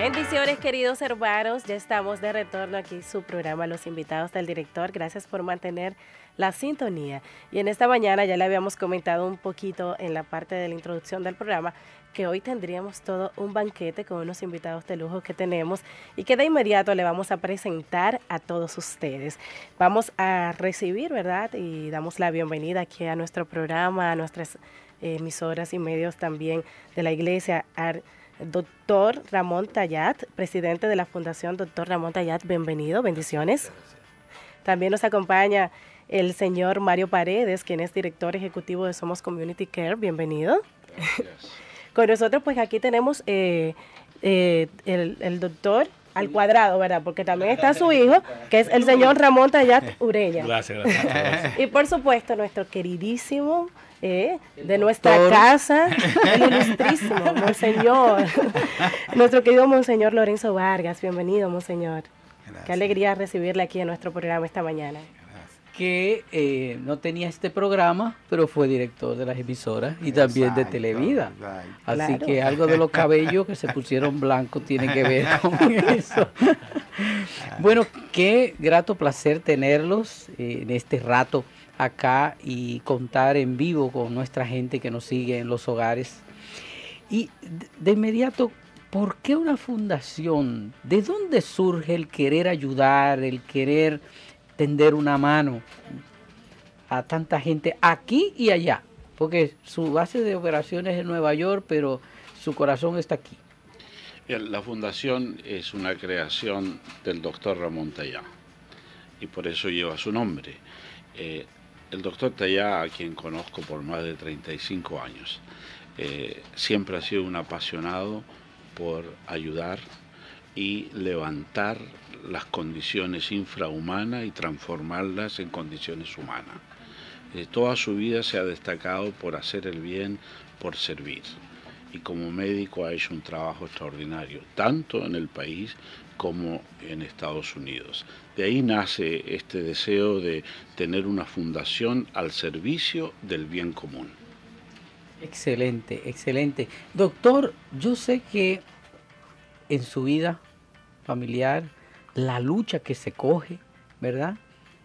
Bendiciones queridos hermanos, ya estamos de retorno aquí su programa Los invitados del director. Gracias por mantener la sintonía. Y en esta mañana ya le habíamos comentado un poquito en la parte de la introducción del programa que hoy tendríamos todo un banquete con unos invitados de lujo que tenemos y que de inmediato le vamos a presentar a todos ustedes. Vamos a recibir, ¿verdad? Y damos la bienvenida aquí a nuestro programa, a nuestras emisoras y medios también de la iglesia. Doctor Ramón Tayat, presidente de la Fundación Doctor Ramón Tayat, bienvenido, bendiciones. También nos acompaña el señor Mario Paredes, quien es director ejecutivo de Somos Community Care, bienvenido. Con nosotros, pues aquí tenemos eh, eh, el, doctor al cuadrado, ¿verdad? Porque también está su hijo, que es el señor Ramón Tayat Ureña. Gracias, gracias. Y por supuesto, nuestro queridísimo eh, de nuestra casa, el ilustrísimo Monseñor, nuestro querido Monseñor Lorenzo Vargas. Bienvenido, Monseñor. Qué alegría recibirle aquí en nuestro programa esta mañana que eh, no tenía este programa, pero fue director de las emisoras y también de Televida. Así que algo de los cabellos que se pusieron blancos tiene que ver con eso. bueno, qué grato placer tenerlos eh, en este rato acá y contar en vivo con nuestra gente que nos sigue en los hogares. Y de inmediato, ¿por qué una fundación? ¿De dónde surge el querer ayudar, el querer tender una mano a tanta gente aquí y allá, porque su base de operaciones es en Nueva York, pero su corazón está aquí. La fundación es una creación del doctor Ramón Tallá y por eso lleva su nombre. Eh, el doctor Tallá, a quien conozco por más de 35 años, eh, siempre ha sido un apasionado por ayudar y levantar las condiciones infrahumanas y transformarlas en condiciones humanas. Eh, toda su vida se ha destacado por hacer el bien, por servir. Y como médico ha hecho un trabajo extraordinario, tanto en el país como en Estados Unidos. De ahí nace este deseo de tener una fundación al servicio del bien común. Excelente, excelente. Doctor, yo sé que en su vida familiar la lucha que se coge, ¿verdad?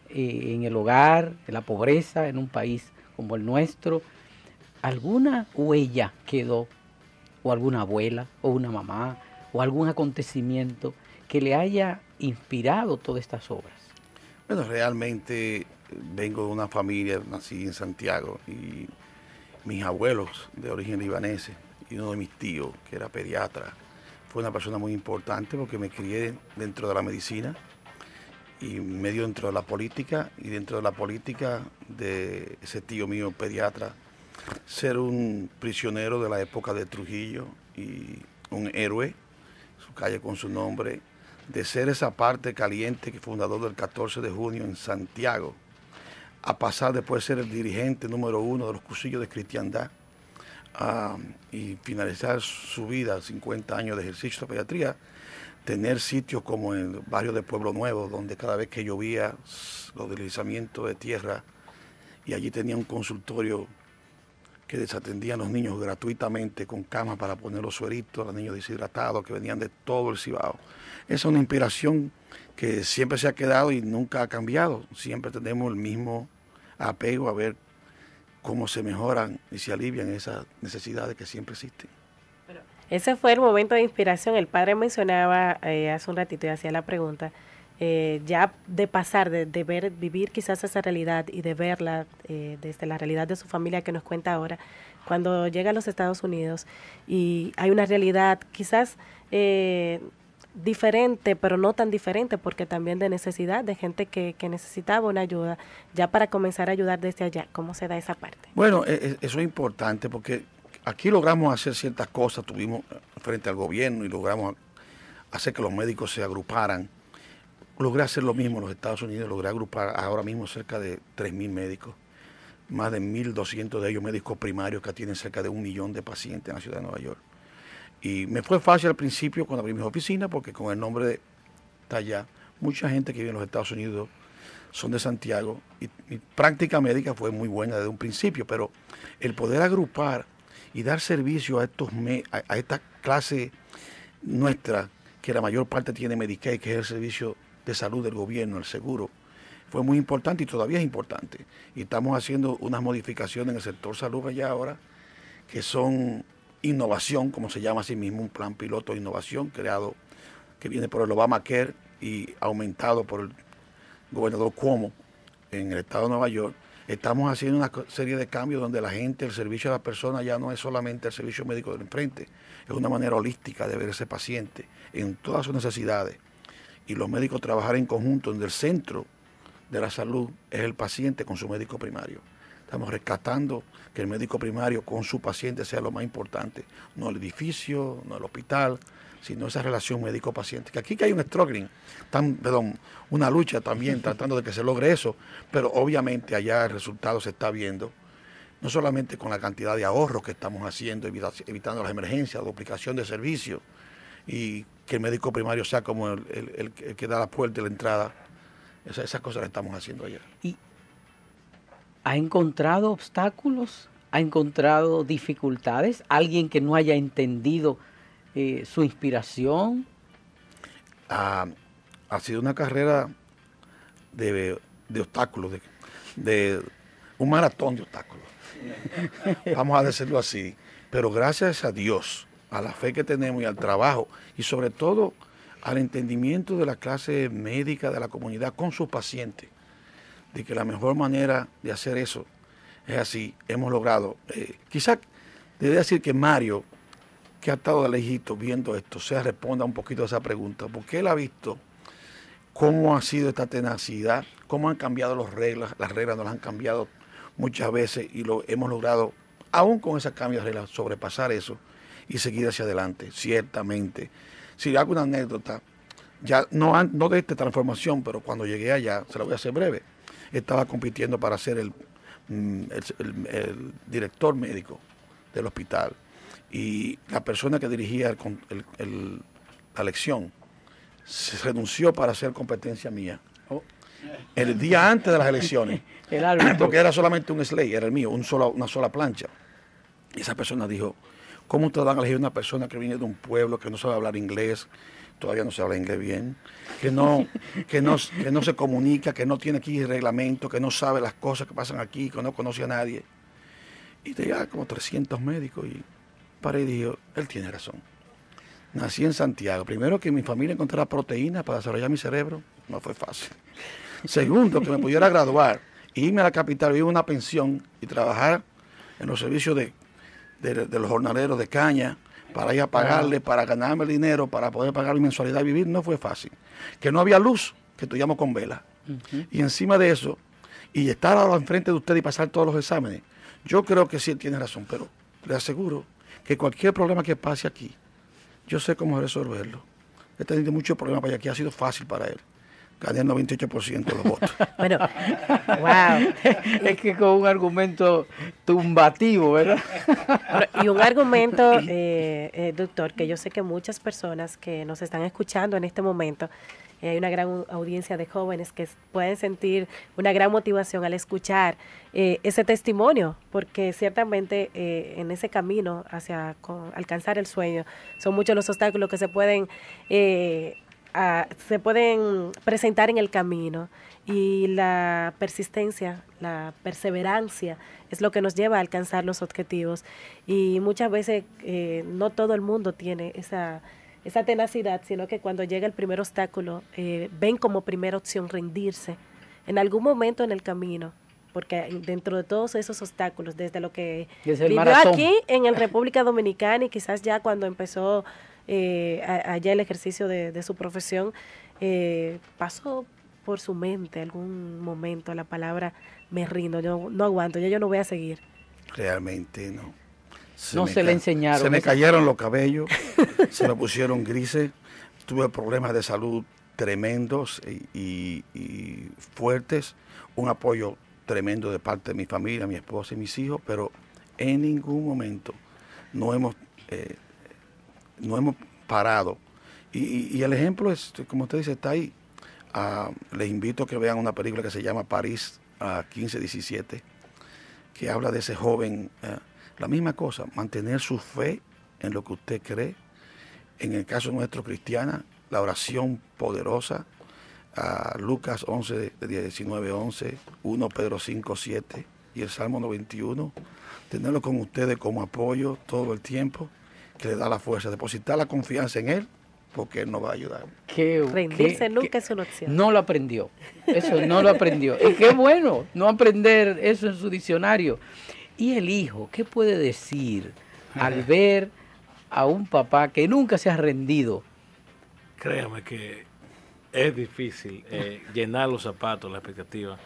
Eh, en el hogar, en la pobreza, en un país como el nuestro, alguna huella quedó, o alguna abuela, o una mamá, o algún acontecimiento que le haya inspirado todas estas obras. Bueno, realmente vengo de una familia, nací en Santiago, y mis abuelos de origen libanés y uno de mis tíos, que era pediatra, fue una persona muy importante porque me crié dentro de la medicina y medio dentro de la política y dentro de la política de ese tío mío pediatra, ser un prisionero de la época de Trujillo y un héroe, su calle con su nombre, de ser esa parte caliente que fundador del 14 de junio en Santiago, a pasar después de ser el dirigente número uno de los cursillos de cristiandad y finalizar su vida, 50 años de ejercicio de pediatría, tener sitios como el barrio de Pueblo Nuevo, donde cada vez que llovía los deslizamientos de tierra, y allí tenía un consultorio que desatendían a los niños gratuitamente con camas para poner los sueritos los niños deshidratados que venían de todo el Cibao. Esa es una inspiración que siempre se ha quedado y nunca ha cambiado. Siempre tenemos el mismo apego a ver cómo se mejoran y se alivian esas necesidades que siempre existen. Ese fue el momento de inspiración. El padre mencionaba eh, hace un ratito y hacía la pregunta, eh, ya de pasar, de, ver, vivir quizás esa realidad y de verla eh, desde la realidad de su familia que nos cuenta ahora, cuando llega a los Estados Unidos y hay una realidad quizás diferente, pero no tan diferente, porque también de necesidad, de gente que, que, necesitaba una ayuda, ya para comenzar a ayudar desde allá. ¿Cómo se da esa parte? Bueno, e, e, eso es importante porque aquí logramos hacer ciertas cosas, tuvimos frente al gobierno y logramos hacer que los médicos se agruparan. Logré hacer lo mismo en los Estados Unidos, logré agrupar ahora mismo cerca de 3.000 médicos, más de 1.200 de ellos médicos primarios que tienen cerca de un millón de pacientes en la ciudad de Nueva York. Y me fue fácil al principio cuando abrí mis oficinas, porque con el nombre de Talla, mucha gente que vive en los Estados Unidos son de Santiago y mi práctica médica fue muy buena desde un principio, pero el poder agrupar y dar servicio a estos a, esta clase nuestra que la mayor parte tiene Medicaid, que es el servicio de salud del gobierno, el seguro, fue muy importante y todavía es importante. Y estamos haciendo unas modificaciones en el sector salud allá ahora, que son innovación, como se llama así mismo, un plan piloto de innovación creado, que viene por el Obamacare y aumentado por el gobernador Cuomo en el estado de Nueva York. Estamos haciendo una serie de cambios donde la gente, el servicio a la persona ya no es solamente el servicio médico del enfrente, es una manera holística de ver a ese paciente en todas sus necesidades. Y los médicos trabajar en conjunto, donde el centro de la salud es el paciente con su médico primario. Estamos rescatando que el médico primario con su paciente sea lo más importante, no el edificio, no el hospital, sino esa relación médico-paciente. Que aquí que hay un struggling, tan, perdón, una lucha también tratando de que se logre eso, pero obviamente allá el resultado se está viendo, no solamente con la cantidad de ahorros que estamos haciendo, evitando las emergencias, duplicación de servicios, y que el médico primario sea como el, que da la puerta y la entrada esas, cosas las estamos haciendo allá. ¿Y ha encontrado obstáculos? ¿Ha encontrado dificultades? ¿Alguien que no haya entendido eh, su inspiración? ha sido una carrera de, obstáculos, de, un maratón de obstáculos. Vamos a decirlo así. Pero gracias a Dios, a la fe que tenemos y al trabajo, y sobre todo al entendimiento de la clase médica de la comunidad con sus pacientes, de que la mejor manera de hacer eso es así. Hemos logrado, eh, quizás debe decir que Mario, que ha estado de lejito viendo esto, se responda un poquito a esa pregunta, porque él ha visto cómo ha sido esta tenacidad, cómo han cambiado las reglas, las reglas nos las han cambiado muchas veces y lo hemos logrado, aún con ese cambio de reglas, sobrepasar eso y seguir hacia adelante, ciertamente si hago una anécdota, ya no, no de esta transformación, pero cuando llegué allá, se la voy a hacer breve, estaba compitiendo para ser el, mm, el, director médico del hospital. Y la persona que dirigía la lección se renunció para hacer competencia mía. Oh. El día antes de las elecciones. porque era solamente un slate, era el mío, un solo, una sola plancha. Y esa persona dijo, ¿Cómo te van a elegir una persona que viene de un pueblo que no sabe hablar inglés, todavía no se habla inglés bien, que no, que no, que no se comunica, que no tiene aquí reglamento, que no sabe las cosas que pasan aquí, que no conoce a nadie? Y tenía como 300 médicos y paré y dije, él tiene razón. Nací en Santiago. Primero que mi familia encontrara proteínas para desarrollar mi cerebro, no fue fácil. Segundo, que me pudiera graduar, irme a la capital, vivir una pensión y trabajar en los servicios de de, los jornaleros de caña para ir a pagarle, para ganarme el dinero, para poder pagar mi mensualidad y vivir, no fue fácil. Que no había luz, que estudiamos con vela. Y encima de eso, y estar ahora enfrente de usted y pasar todos los exámenes, yo creo que sí él tiene razón, pero le aseguro que cualquier problema que pase aquí, yo sé cómo resolverlo. He tenido muchos problemas para aquí, ha sido fácil para él gané el 98% de los votos. bueno, wow. es que con un argumento tumbativo, ¿verdad? y un argumento, eh, eh, doctor, que yo sé que muchas personas que nos están escuchando en este momento, eh, hay una gran audiencia de jóvenes que pueden sentir una gran motivación al escuchar ese testimonio, porque ciertamente en ese camino hacia alcanzar el sueño son muchos los obstáculos que se pueden se pueden presentar en el camino. Y la persistencia, la perseverancia es lo que nos lleva a alcanzar los objetivos. Y muchas veces eh, no todo el mundo tiene esa, esa tenacidad, sino que cuando llega el primer obstáculo eh, ven como primera opción rendirse en algún momento en el camino porque dentro de todos esos obstáculos, desde lo que vivió aquí en el República Dominicana y quizás ya cuando empezó eh, allá el ejercicio de, su profesión, eh, pasó por su mente algún momento la palabra me rindo, yo no aguanto, ya yo no voy a seguir. Realmente no. no se le enseñaron. Se me cayeron los cabellos, se me pusieron grises, tuve problemas de salud tremendos y, fuertes, un apoyo tremendo de parte de mi familia, mi esposa y mis hijos, pero en ningún momento no hemos eh, no hemos parado. Y, el ejemplo es, como usted dice, está ahí. Ah, les invito a que vean una película que se llama París a 1517, que habla de ese joven. Eh, la misma cosa, mantener su fe en lo que usted cree. En el caso nuestro cristiana, la oración poderosa, Lucas 11, 19, 11, 1 Pedro 5, 7 y el Salmo 91, tenerlo con ustedes como apoyo todo el tiempo, que le da la fuerza, depositar la confianza en Él, porque Él nos va a ayudar. Rendirse nunca es una opción. No lo aprendió, eso no lo aprendió. Y qué bueno no aprender eso en su diccionario. Y el hijo, ¿qué puede decir al ver a un papá que nunca se ha rendido? Créame que es difícil eh, llenar los zapatos, la expectativa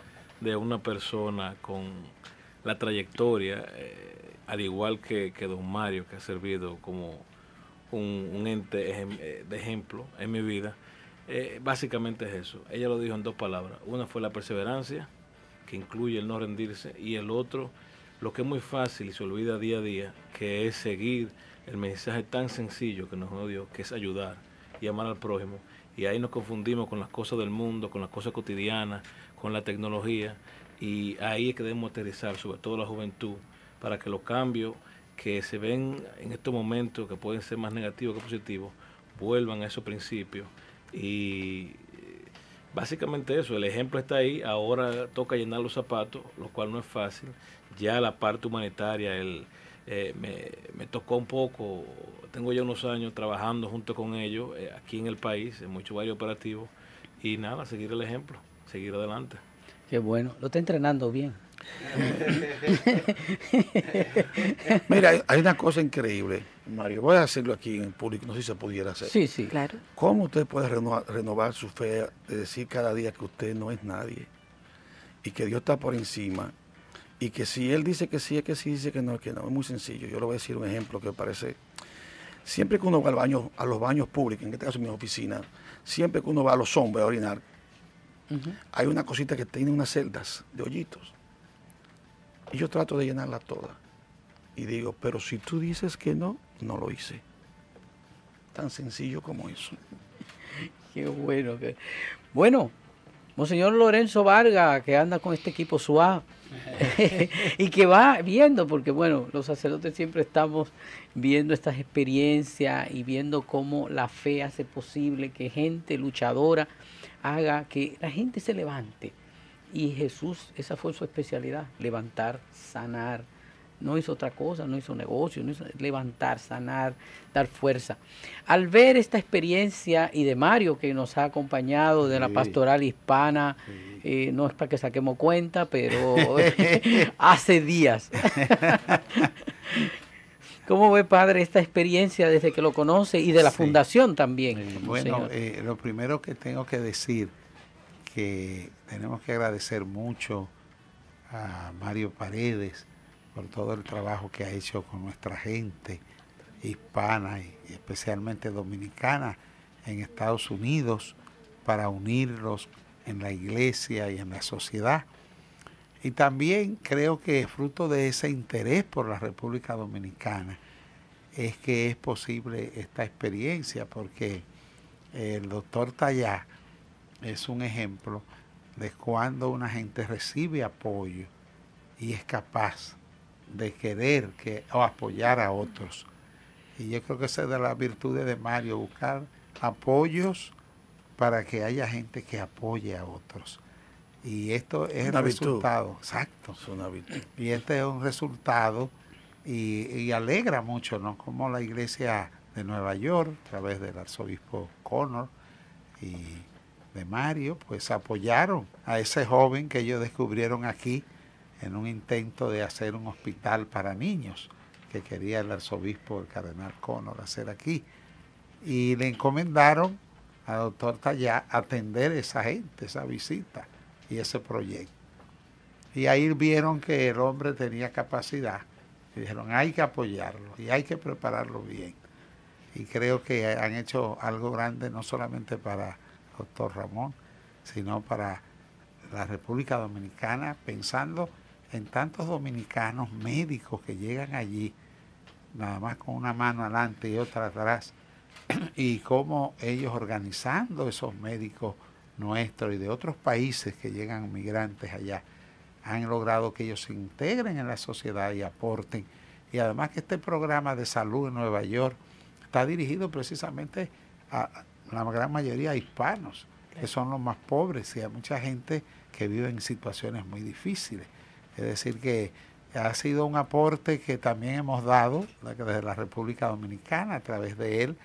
de una persona con la trayectoria, eh, al igual que, que, don Mario, que ha servido como un, ente eh, de ejemplo en mi vida. básicamente es eso. Ella lo dijo en dos palabras. Una fue la perseverancia, que incluye el no rendirse, y el otro, lo que es muy fácil y se olvida día a día, que es seguir el mensaje tan sencillo que nos dio, que es ayudar y amar al prójimo y ahí nos confundimos con las cosas del mundo, con las cosas cotidianas, con la tecnología y ahí es que debemos aterrizar, sobre todo la juventud, para que los cambios que se ven en estos momentos, que pueden ser más negativos que positivos, vuelvan a esos principios y básicamente eso, el ejemplo está ahí, ahora toca llenar los zapatos, lo cual no es fácil, ya la parte humanitaria, el, eh, me, me, tocó un poco, tengo ya unos años trabajando junto con ellos eh, aquí en el país, en muchos varios operativos, y nada, seguir el ejemplo, seguir adelante. Qué bueno, lo está entrenando bien. Mira, hay una cosa increíble, Mario. Voy a hacerlo aquí en público, no sé si se pudiera hacer. Sí, sí. Claro. ¿Cómo usted puede renovar, renovar su fe de decir cada día que usted no es nadie y que Dios está por encima y que si él dice que sí, es que sí, dice que no, es que no. Es muy sencillo. Yo le voy a decir un ejemplo que parece. Siempre que uno va al baño, a los baños públicos, en este caso en mi oficina, siempre que uno va a los hombres a orinar, hay una cosita que tiene unas celdas de hoyitos. Y yo trato de llenarla toda. Y digo, pero si tú dices que no, no lo hice. Tan sencillo como eso. Qué bueno. Que... Bueno, Monseñor Lorenzo Vargas, que anda con este equipo suave y que va viendo, porque bueno, los sacerdotes siempre estamos viendo estas experiencias y viendo cómo la fe hace posible que gente luchadora haga que la gente se levante. Y Jesús, esa fue su especialidad, levantar, sanar, no hizo otra cosa, no hizo negocio, no hizo levantar, sanar, dar fuerza. Al ver esta experiencia y de Mario que nos ha acompañado de la pastoral hispana, eh, no es para que saquemos cuenta, pero hace días. ¿Cómo ve, padre, esta experiencia desde que lo conoce y de la fundación también? bueno, eh, lo primero que tengo que decir que tenemos que agradecer mucho a Mario Paredes, por todo el trabajo que ha hecho con nuestra gente hispana y especialmente dominicana en Estados Unidos para unirlos en la iglesia y en la sociedad. Y también creo que fruto de ese interés por la República Dominicana es que es posible esta experiencia, porque el doctor Tallá es un ejemplo de cuando una gente recibe apoyo y es capaz de querer que, o apoyar a otros. Y yo creo que esa es de las virtudes de Mario, buscar apoyos para que haya gente que apoye a otros. Y esto es el resultado, exacto. Y este es un resultado y, alegra mucho, ¿no? Como la iglesia de Nueva York, a través del arzobispo Connor y de Mario, pues apoyaron a ese joven que ellos descubrieron aquí en un intento de hacer un hospital para niños que quería el arzobispo, el cardenal Connor, hacer aquí. Y le encomendaron al doctor Tallá atender esa gente, esa visita y ese proyecto. Y ahí vieron que el hombre tenía capacidad y dijeron, hay que apoyarlo y hay que prepararlo bien. Y creo que han hecho algo grande no solamente para el doctor Ramón, sino para la República Dominicana, pensando en tantos dominicanos médicos que llegan allí, nada más con una mano adelante y otra atrás, y cómo ellos organizando esos médicos nuestros y de otros países que llegan migrantes allá, han logrado que ellos se integren en la sociedad y aporten. Y además que este programa de salud en Nueva York está dirigido precisamente a la gran mayoría hispanos, que son los más pobres, y hay mucha gente que vive en situaciones muy difíciles. Es decir, que ha sido un aporte que también hemos dado desde la República Dominicana a través de él,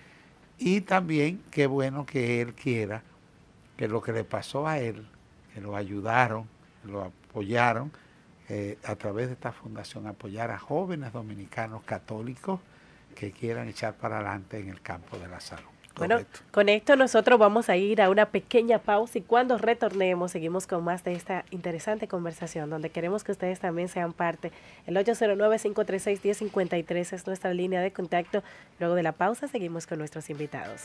y también qué bueno que él quiera que lo que le pasó a él, que lo ayudaron, lo apoyaron, eh, a través de esta fundación, apoyar a jóvenes dominicanos católicos que quieran echar para adelante en el campo de la salud. Bueno, con esto nosotros vamos a ir a una pequeña pausa y cuando retornemos seguimos con más de esta interesante conversación donde queremos que ustedes también sean parte. El 809-536-1053 es nuestra línea de contacto. Luego de la pausa seguimos con nuestros invitados.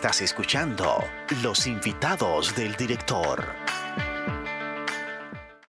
Estás escuchando Los invitados del director.